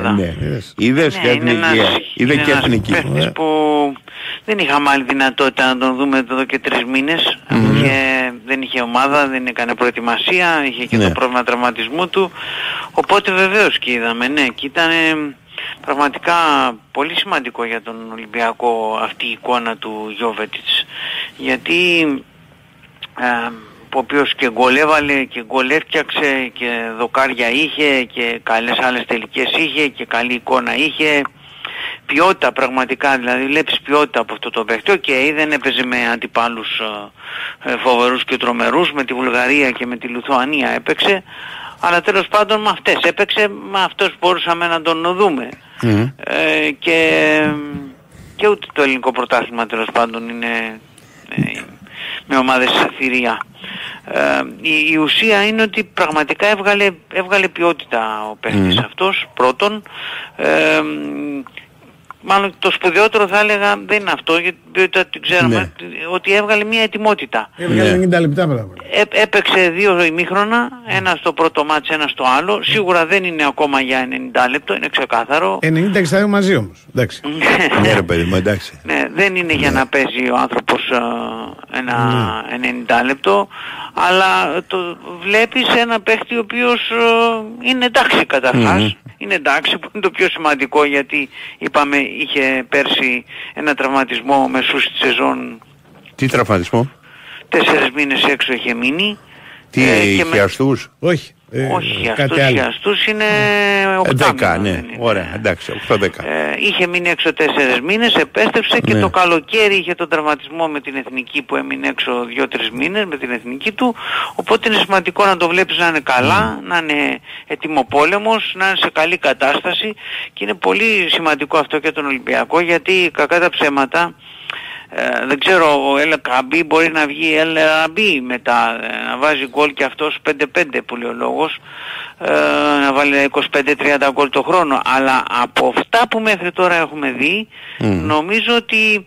Ναι, είδες και εθνική. Είδε και εθνική. Παίχτης που δεν είχαμε άλλη δυνατότητα να τον δούμε εδώ και τρεις μήνες. δεν είχε ομάδα, δεν έκανε προετοιμασία, είχε και το Ναι. πρόβλημα τραυματισμού του. Οπότε βεβαίως και είδαμε, ναι, και ήταν πραγματικά πολύ σημαντικό για τον Ολυμπιακό αυτή η εικόνα του Γιώβετιτς. Γιατί ε, ο οποίος και γκολ έβαλε και γκολ έφτιαξε και δοκάρια είχε και καλές άλλες τελικές είχε και καλή εικόνα είχε. Ποιότητα πραγματικά δηλαδή βλέπεις ποιότητα από αυτό το παίχτη. Οκ δεν έπαιζε με αντιπάλους ε, ε, φοβερούς και τρομερούς με τη Βουλγαρία και με τη Λιθουανία έπαιξε. Αλλά τέλος πάντων με αυτές έπαιξε με αυτός μπορούσαμε να τον δούμε. Μμμ. ε, και, και ούτε το ελληνικό πρωτάθλημα τέλος πάντων είναι ε, με ομάδες θηρία. Ε, η, η ουσία είναι ότι πραγματικά έβγαλε, έβγαλε ποιότητα ο παίχτης Μμμ. αυτός πρώτον. Ε, μάλλον το σπουδαιότερο θα έλεγα δεν είναι αυτό γιατί την ποιότητα την ξέρουμε Ναι. ότι έβγαλε μια ετοιμότητα. Έβγαλε Ναι. 90 λεπτά μετά. Έ- έπαιξε δύο ημίχρονα, ένα στο πρώτο μάτς, ένα στο άλλο. Σίγουρα δεν είναι ακόμα για 90 λεπτό, είναι ξεκάθαρο. 90 και στα δύο μαζί όμως. Εντάξει. Ναι ρε παιδί μου, εντάξει. Ναι, δεν είναι για να παίζει ο άνθρωπος ε, ένα Ναι. 90 λεπτό, αλλά το βλέπεις ένα παίχτη ο οποίος ε, είναι εντάξει καταρχάς. Μμμ. Είναι εντάξει που είναι το πιο σημαντικό γιατί είπαμε είχε πέρσι ένα τραυματισμό μεσούς τη σεζόν Τι τραυματισμό, τέσσερις μήνες έξω είχε μείνει. τι Ε, και είχε με- αστούς; Όχι. Ε, Όχι, κάτι αυτούς, άλλο. οι αστούς είναι Ε, 8 10, ναι, ωραία, εντάξει, 8-10. Ε, είχε μείνει έξω τέσσερις μήνες, επέστρεψε και Ναι. το καλοκαίρι είχε τον τραυματισμό με την εθνική που έμεινε έξω δύο-τρεις μήνες με την εθνική του. Οπότε είναι σημαντικό να το βλέπεις να είναι καλά, Ναι. να είναι ετοιμοπόλεμος, να είναι σε καλή κατάσταση και είναι πολύ σημαντικό αυτό και τον Ολυμπιακό γιατί κακά τα ψέματα ε, δεν ξέρω, ο Ελ Καμπή μπορεί να βγει Ελ Ραμπή μετά, ε, να βάζει γκολ και αυτός 5-5 που λέει ο λόγος, ε, να βάλει 25-30 γκολ το χρόνο. Αλλά από αυτά που μέχρι τώρα έχουμε δει, Μμ. νομίζω ότι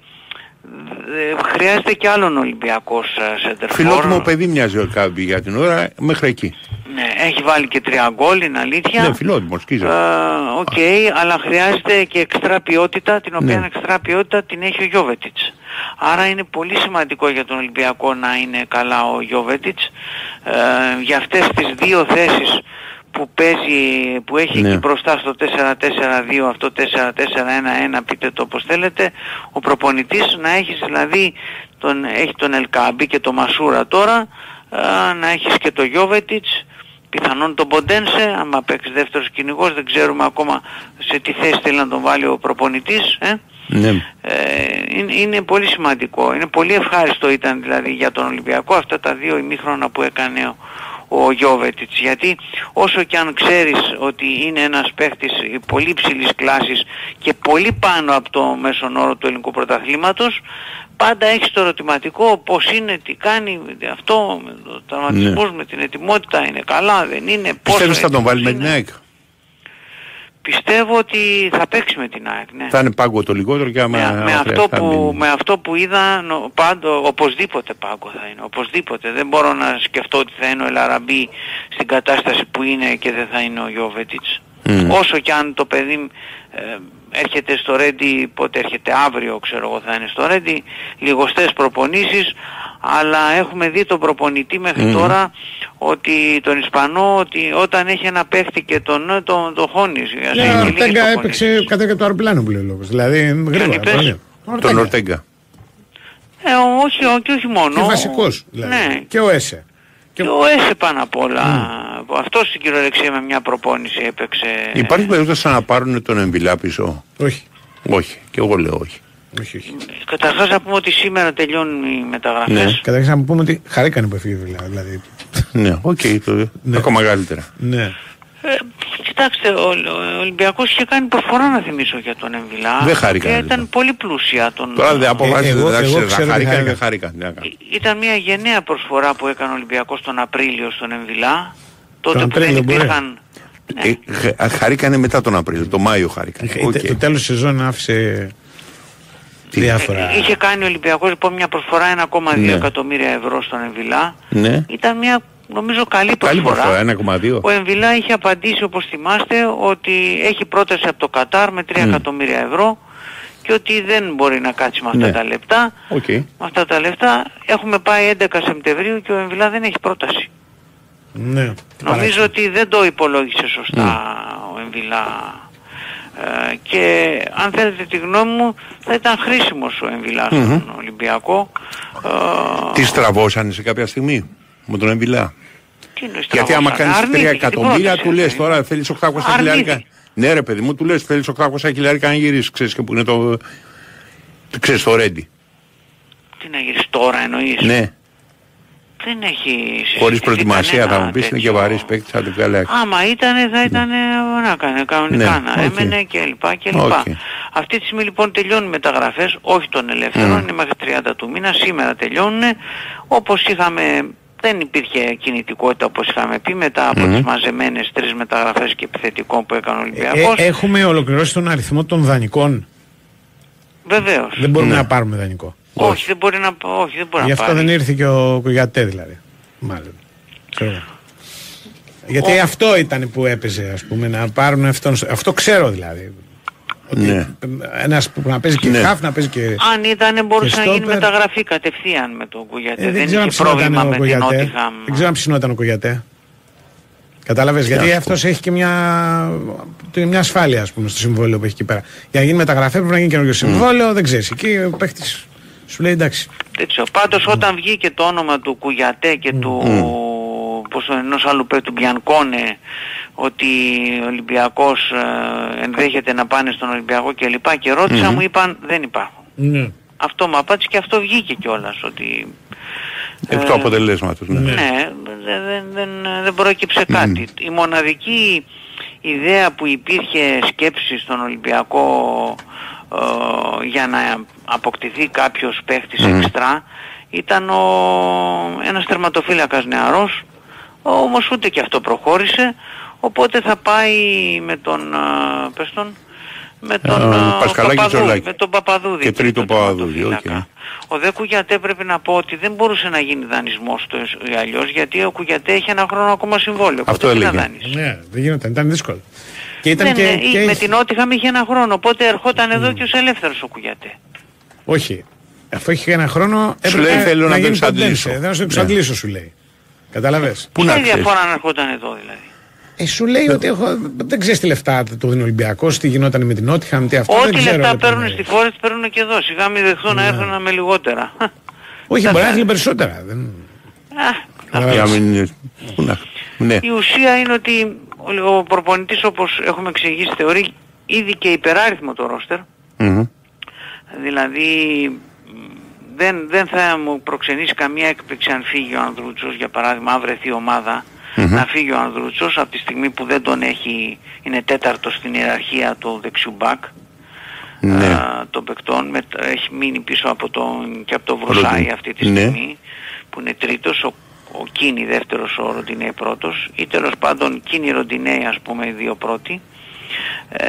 ε, χρειάζεται και άλλον Ολυμπιακός ε, σεντερφόρ. Φιλότιμο παιδί μοιάζει ο Κααμπί για την ώρα, μέχρι εκεί. Ναι, έχει βάλει και τρία γκολ, είναι αλήθεια. Ναι, φιλότιμο, σκίζα. Ε, Οκ, αλλά χρειάζεται και έξτρα ποιότητα, την οποία Ναι. έξτρα ποιότητα την έχει ο Γιόβετιτς. Άρα είναι πολύ σημαντικό για τον Ολυμπιακό να είναι καλά ο Γιόβετιτς. Ε, για αυτές τις δύο θέσεις που παίζει, που έχει Ναι. εκεί μπροστά στο 4-4-2, αυτό 4-4-1-1, πείτε το όπως θέλετε, ο προπονητής να έχεις δηλαδή, τον, έχει τον Ελκάμπη και τον Μασούρα τώρα, ε, να έχεις και τον Γιώβετιτς, πιθανόν τον Ποντένσε, άμα παίξει δεύτερος κυνηγός, δεν ξέρουμε ακόμα σε τι θέση θέλει να τον βάλει ο προπονητής. Ε. Ναι. Ε, είναι, είναι πολύ σημαντικό, είναι πολύ ευχάριστο ήταν δηλαδή για τον Ολυμπιακό αυτά τα δύο ημίχρονα που έκανε ο, ο Γιώβετιτς γιατί όσο και αν ξέρεις ότι είναι ένας παίχτης πολύ ψηλής κλάσης και πολύ πάνω από το μέσον όρο του ελληνικού πρωταθλήματος πάντα έχεις το ερωτηματικό πως είναι, τι κάνει αυτό με το τραυματισμούς, με την ετοιμότητα είναι καλά, δεν είναι πόσο Πιστεύεις θα τον βάλει με έτοιμος την είναι. ΑΕΚ; Πιστεύω ότι θα παίξει με την ΑΕΚ, ναι. Θα είναι πάγκο το λιγότερο και άμα Με, με, αυτό χρειαστεί θα που, μείνει. με αυτό που είδα νο- πάντο, οπωσδήποτε πάγκο θα είναι, οπωσδήποτε. Δεν μπορώ να σκεφτώ ότι θα είναι ο Ελαραμπή στην κατάσταση που είναι και δεν θα είναι ο Γιώβετιτς. Μμ. Όσο και αν το παιδί ε, έρχεται στο Ρέντι, πότε έρχεται αύριο ξέρω εγώ θα είναι στο Ρέντι, λιγοστές προπονήσεις, αλλά έχουμε δει τον προπονητή μέχρι Μμμ. τώρα ότι τον Ισπανό ότι όταν έχει ένα παίχτη και τον, τον, τον χώνεις. ας Ναι, έχει ο λίγες Ορτέγκα προπονήσεις. έπαιξε κατά και το αεροπλάνο που λέει ο λόγος. Δηλαδή γρήγορα. είπες; πολύ. Τον Ορτέγκα. Ορτέγκα. Ε, όχι, ό- και όχι μόνο. Και βασικός. Δηλαδή. Ναι. Και ο Έσσε. Και ο Έσσε πάνω απ' όλα. Αυτός στην κυριολεξία με μια προπόνηση έπαιξε. Υπάρχει περίπτωση να πάρουν τον Εμβιλά πίσω; Όχι. Όχι. Και εγώ λέω όχι. Όχι, όχι. Καταρχάς να πούμε ότι σήμερα τελειώνουν οι μεταγραφές. Ναι. Καταρχήν να πούμε ότι χαρήκανε που έφυγε δηλαδή. δηλαδή. Ναι, οκ, το Ναι. ακόμα μεγαλύτερα. Ναι. Ε, κοιτάξτε, ο, ο Ολυμπιακός είχε κάνει προσφορά να θυμίσω για τον Εμβιλά. Δεν χάρηκαν, Και λοιπόν. ήταν πολύ πλούσια. Τον... Τώρα δεν αποφάσισε, εγώ- εντάξει, εγώ δεν ξέρω τι χάρηκαν, χάρηκα. δεν χάρηκαν. τι να κάνω. Ή- Ήταν μια γενναία προσφορά που έκανε ο Ολυμπιακός τον Απρίλιο στον Εμβιλά. Τότε Τον που δεν Απρίλιο μπορεί. υπήρχαν... Ναι. Ε, χα- Χαρήκανε μετά τον Απρίλιο, το Μάιο χαρήκανε. Είχε- Οκ. Το τέλος της σεζόν άφησε διάφορα. Είχε κάνει ο Ολυμπιακός λοιπόν μια προσφορά 1,2 Ναι. εκατομμύρια ευρώ στον Εμβιλά. Ναι. Ήταν μια νομίζω καλή Καλή προσφορά. προσφορά, 1,2. Ο Εμβιλά είχε απαντήσει όπως θυμάστε ότι έχει πρόταση από το Κατάρ με 3 Μμ. εκατομμύρια ευρώ και ότι δεν μπορεί να κάτσει με αυτά Ναι. τα λεφτά. Οκ. Με αυτά τα λεφτά έχουμε πάει 11 Σεπτεμβρίου και ο Εμβιλά δεν έχει πρόταση. Ναι. Νομίζω ότι δεν το υπολόγισε σωστά ο Εμβιλά ε, και αν θέλετε τη γνώμη μου θα ήταν χρήσιμος ο Εμβιλά στον Ολυμπιακό. Ε, Τι στραβώσανε σε κάποια στιγμή με τον Εμβιλά; τι εννοείς Γιατί άμα στραβώσανε, κάνεις 3 αρνήθηκε την εκατομμύρια πρόταση, του λες ε. τώρα θέλεις 800 Αρνήθηκε. χιλιάρικα. Ναι ρε παιδί μου, του λες θέλεις 800 χιλιάρικα να γυρίσεις. Ξέρεις και που είναι το... το ξέρεις το ρέντι. Τι να γυρίσεις τώρα εννοείς; Ναι. Δεν έχει συζητηθεί Χωρίς προετοιμασία θα κανένα μου πεις είναι και τέτοιο. βαρύς παίκτης θα το βγάλει. Άμα ήτανε θα ήταν να κάνει κανονικά Ναι, να οκ. έμενε και λοιπά και λοιπά. Οκ. Αυτή τη στιγμή λοιπόν τελειώνουν οι μεταγραφές, όχι των ελεύθερων, Μμ. είναι μέχρι 30 του μήνα, σήμερα τελειώνουν. Όπως είχαμε, δεν υπήρχε κινητικότητα όπως είχαμε πει μετά από Μμ. τις μαζεμένες τρεις μεταγραφές και επιθετικών που έκανε ο Ε, Ολυμπιακός. έχουμε ολοκληρώσει τον αριθμό των δανεικών. Βεβαίως. Δεν μπορούμε Ναι. να πάρουμε δανεικό. Όχι, δεν μπορεί να, όχι, δεν μπορεί Γι' να αυτό πάρει. δεν ήρθε και ο Κουγιατέ δηλαδή. Μάλλον. Ξέρω εγώ. Γιατί Ο- αυτό ήταν που έπαιζε, ας πούμε, να πάρουν αυτόν. Αυτό ξέρω δηλαδή. Ότι Ναι. ένας που να παίζει και Ναι. χαφ, να παίζει και. Αν ήταν μπορούσε Και να γίνει στόπερ. μεταγραφή κατευθείαν με τον Κουγιατέ. Ε, δεν δεν ξέρω αν είχε πρόβλημα ψινόταν ο με την Κουγιατέ. Νότιχαμ. Δεν ξέρω αν ψινόταν ο Κουγιατέ. Κατάλαβες, γιατί αυτό. αυτός έχει και μια, το- μια ασφάλεια ας πούμε, στο συμβόλαιο που έχει εκεί πέρα. Για να γίνει μεταγραφή πρέπει να γίνει καινούργιο συμβόλαιο, δεν ξέρεις. Εκεί ο παίχτη σου λέει εντάξει. Έτσι, πάντως όταν βγήκε το όνομα του Κουγιατέ και του πώς το ενός άλλου παίκτου του Μπιανκόνε ότι ο Ολυμπιακός ε, ενδέχεται να πάνε στον Ολυμπιακό και λοιπά και ρώτησα μου είπαν δεν υπάρχουν. Ναι. Αυτό μου απάντησε και αυτό βγήκε κιόλας ότι Εκ του αποτελέσματος. Ναι. ναι, δεν, δεν, δεν, δεν προέκυψε κάτι. Η μοναδική ιδέα που υπήρχε σκέψης στον Ολυμπιακό ε, για να αποκτηθεί κάποιος παίχτης εξτρά ήταν ο, ένας τερματοφύλακας νεαρός όμως ούτε και αυτό προχώρησε οπότε θα πάει με τον ε, πες τον, με τον Ε, ε, Πασχαλάκη Παπαδούδη, Τζολάκη. με τον Παπαδούδη Και τρίτο τον Παπαδούδη, τερματοφύλακα. οκ. Ο Δε Κουγιατέ πρέπει να πω ότι δεν μπορούσε να γίνει δανεισμός του ή αλλιώς γιατί ο Κουγιατέ έχει ένα χρόνο ακόμα συμβόλαιο. Αυτό οπότε τι να έλεγε. δανείσει. ναι, δεν γινόταν, ήταν δύσκολο. Και ήταν Δεν, και, ε, και με την Ότιχαμ είχε ένα χρόνο, οπότε ερχόταν εδώ και ως ελεύθερος ο Κουγιατέ. Όχι. Αφού έχει ένα χρόνο. Σου έπρεπε λέει, θέλω να το γίνει εξαντλήσω. ποντένσε. Δεν να σου Ναι. εξαντλήσω, σου λέει. Καταλαβες. Πού να Ποια ξέρεις. διαφορά αν ερχόταν εδώ δηλαδή; Ε, σου λέει ότι έχω, δεν ξέρεις τι λεφτά του δίνει ο Ολυμπιακός, τι γινόταν με την Νότιχαμ, τι αυτό. δεν Ό,τι ξέρω, λεφτά ρε, παίρνουν παιδί. στη Φόρετ παίρνουν και εδώ. Σιγά μην δεχθούν να έρθουν με λιγότερα. Όχι, Τα μπορεί να θα- έχει περισσότερα. Δεν... Α, Για να μην... Πού να... Ναι. Η ουσία είναι ότι ο- ο προπονητής όπως έχουμε εξηγήσει θεωρεί ήδη και υπεράριθμο το ρόστερ. Μμμ. Δηλαδή μ, δεν, δεν θα μου προξενήσει καμία έκπληξη αν φύγει ο Ανδρούτσος για παράδειγμα αν βρεθεί ομάδα να φύγει ο Ανδρούτσος από τη στιγμή που δεν τον έχει είναι τέταρτος στην ιεραρχία του δεξιού μπακ Ναι. α, των παικτών με, έχει μείνει πίσω από τον, και από τον Βροσάη Ροντιν. αυτή τη Ναι. στιγμή που είναι τρίτος ο, ο Κίνη δεύτερος ο Ροντινέη πρώτος ή τέλος πάντων Κίνη Ροντινέη ας πούμε οι δύο πρώτοι ε,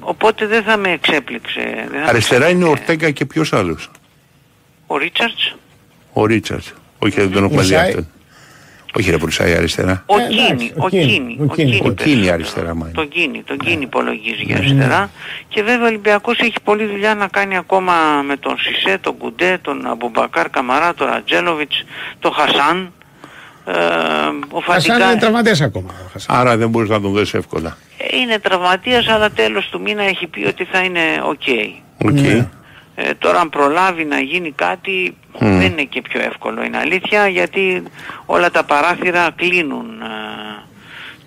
οπότε δεν θα με εξέπληξε δεν θα με Αριστερά είναι ο εξέπληξε. Ορτέγκα και ποιος άλλος; ο Ρίτσαρτς Ο Ρίτσαρτς. Όχι δεν τον έχουμε δει Βρουσάη. αυτόν. Όχι ρε Βρουσάη αριστερά. Ο Ε, εντάξει, Κίνη, ο ο Κίνη, Κίνη, ο Κίνη, ο Κίνη περισσότερο. αριστερά, μάλλον. Τον Κίνη, τον Κίνη υπολογίζει για Ναι. αριστερά. Και βέβαια ο Ολυμπιακός έχει πολλή δουλειά να κάνει ακόμα με τον Σισέ, τον Κουντέ, τον Αμπουμπακάρ Καμαρά, τον Ρατζέλοβιτς, τον Χασάν. Ε, ο Χασάν Φατιγκά είναι τραυματίας ακόμα. ο Χασάν. Άρα δεν μπορείς να τον δώσεις εύκολα. ε, είναι τραυματίας αλλά τέλος του μήνα έχει πει ότι θα είναι OK. OK. Ναι. Ε, τώρα αν προλάβει να γίνει κάτι δεν είναι και πιο εύκολο είναι αλήθεια γιατί όλα τα παράθυρα κλείνουν ε,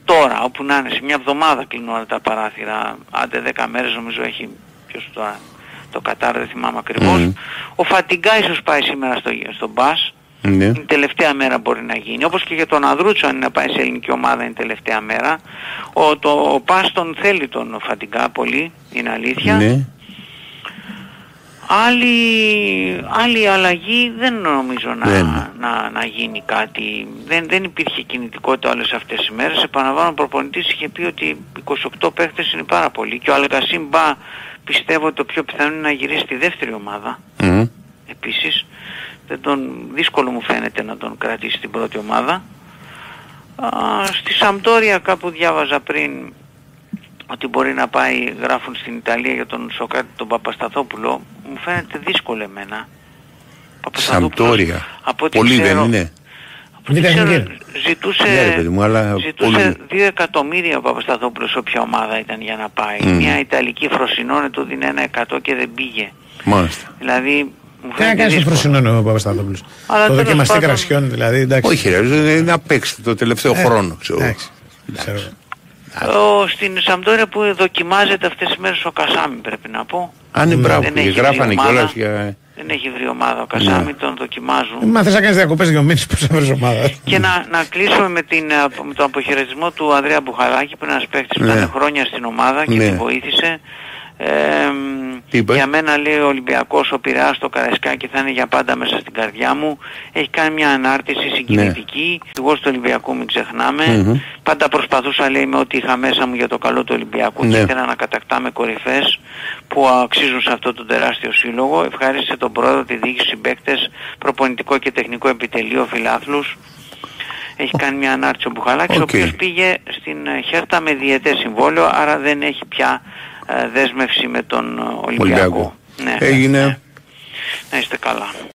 τώρα όπου να είναι σε μια εβδομάδα κλείνουν όλα τα παράθυρα άντε 10 μέρες νομίζω έχει ποιος τώρα το Κατάρ δεν θυμάμαι ακριβώς Μμμ. ο Φατιγκά ίσως πάει σήμερα στο, στο μπας Ναι. είναι τελευταία μέρα μπορεί να γίνει. Όπως και για τον Ανδρούτσο αν είναι να πάει σε ελληνική ομάδα είναι τελευταία μέρα. Ο, το, ο Πας τον θέλει τον Φατιγκά πολύ, είναι αλήθεια. Ναι. Άλλη, άλλη αλλαγή δεν νομίζω να, Δεν. να, να γίνει κάτι. Δεν, δεν υπήρχε κινητικότητα όλες αυτές τις μέρες. Επαναλαμβάνω ο προπονητής είχε πει ότι 28 παίχτες είναι πάρα πολύ. Και ο Αλγασίν Μπα πιστεύω ότι το πιο πιθανό είναι να γυρίσει στη δεύτερη ομάδα. Μμμ. Επίσης δεν τον, δύσκολο μου φαίνεται να τον κρατήσει στην πρώτη ομάδα. Α, στη Σαμπτόρια κάπου διάβαζα πριν ότι μπορεί να πάει, γράφουν στην Ιταλία για τον Σοκράτη τον Παπασταθόπουλο. Μου φαίνεται δύσκολο εμένα. Παπασταθόπουλος, Σαμπτόρια. Από ό,τι Πολύ δεν ξέρω- είναι. από ό,τι Β' ξέρω, εθνική. ζητούσε, Ναι, ρε παιδί μου, αλλά ζητούσε πολύ. 2 εκατομμύρια ο Παπασταθόπουλος όποια ομάδα ήταν για να πάει. Μμ. Μια Ιταλική Φροσινόνε του δίνει ένα 100 και δεν πήγε. Μάλιστα. Δηλαδή μου Τι να φαίνεται κάνεις στο δύσκολο. Φροσινόν ο Παπασταθόπουλο. Αλλά Το τέλος δοκιμαστή πάντων- κρασιών δηλαδή. Εντάξει. Όχι ρε, ε, να παίξετε το τελευταίο Ε, χρόνο, ξέρω. εγώ. Εντάξει. Ξέρω. Ο, στην Σαμπτόρια που δοκιμάζεται αυτές τις μέρες ο Κασάμι πρέπει να πω. Αν είναι Ναι. μπράβο, Δεν και έχει γράφανε βρει ομάδα. κιόλας για... Δεν έχει βρει ομάδα ο Κασάμι, Ναι. τον δοκιμάζουν. Μα θες να κάνεις διακοπές δύο μήνες πώς θα βρεις ομάδα. Και να, να κλείσουμε με, την, ε, με τον αποχαιρετισμό του Ανδρέα Μπουχαλάκη που είναι ένας παίκτης που Ναι. ήταν χρόνια στην ομάδα και Ναι. την βοήθησε. Ε, Τι είπες; για μένα λέει ο Ολυμπιακός ο Πειραιάς το Καραϊσκάκι θα είναι για πάντα μέσα στην καρδιά μου. Έχει κάνει μια ανάρτηση συγκινητική. Εγώ στο Ολυμπιακό μην ξεχνάμε. Ναι. Μμμ. Πάντα προσπαθούσα λέει με ό,τι είχα μέσα μου για το καλό του Ολυμπιακού Ναι. και ήθελα να κατακτάμε κορυφές που αξίζουν σε αυτό το τεράστιο σύλλογο. Ευχαρίστησε τον πρόεδρο, τη διοίκηση, συμπαίκτες, προπονητικό και τεχνικό επιτελείο, φιλάθλους. Έχει κάνει μια ανάρτηση ο Μπουχαλάκης, ο Οκ. οποίος πήγε στην ε, Χέρτα με διετέ συμβόλαιο, άρα δεν έχει πια ε, δέσμευση με τον ε, Ολυμπιακό. Ολυμπιακό. Ναι, Έγινε. ναι. Να είστε καλά.